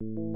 you